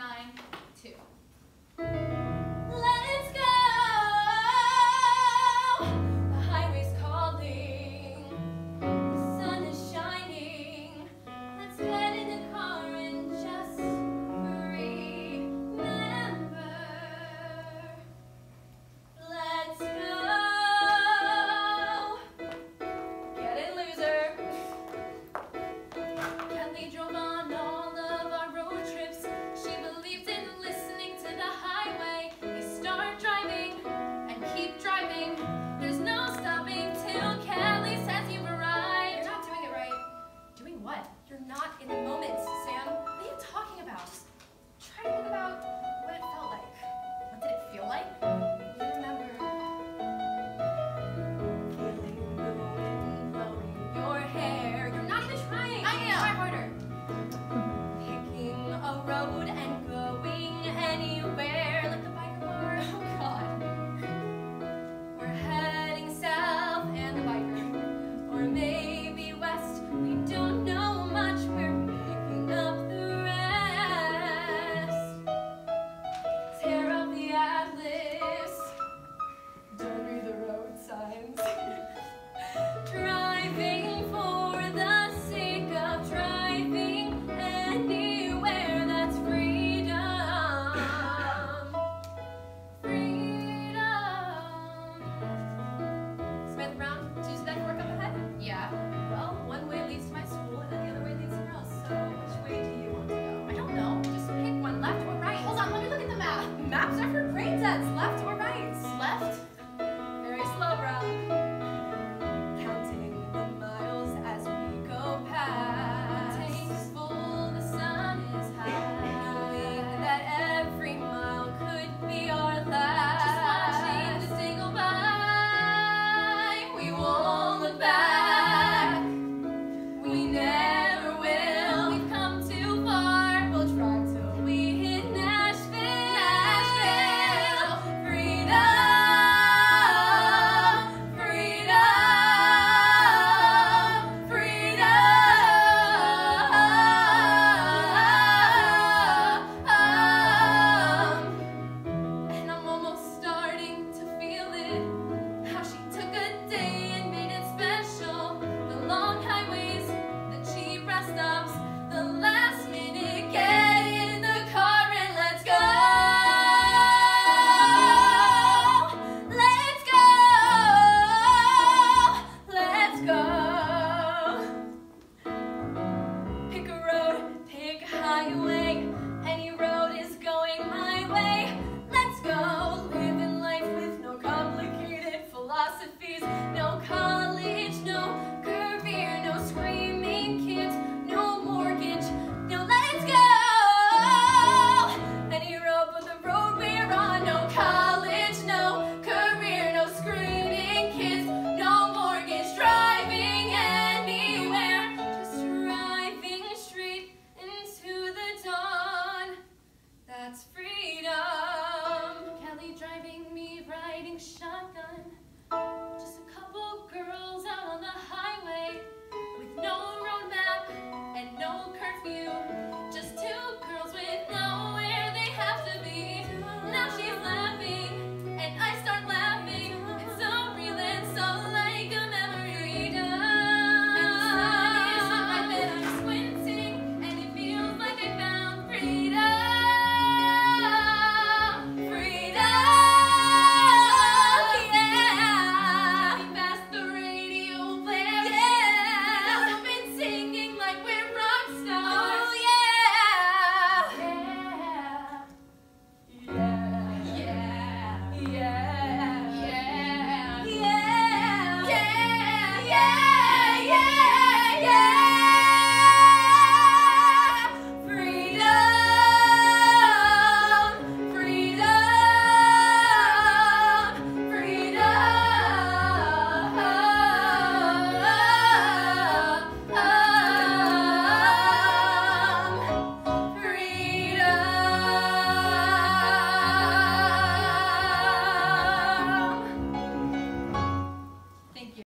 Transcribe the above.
nine, two.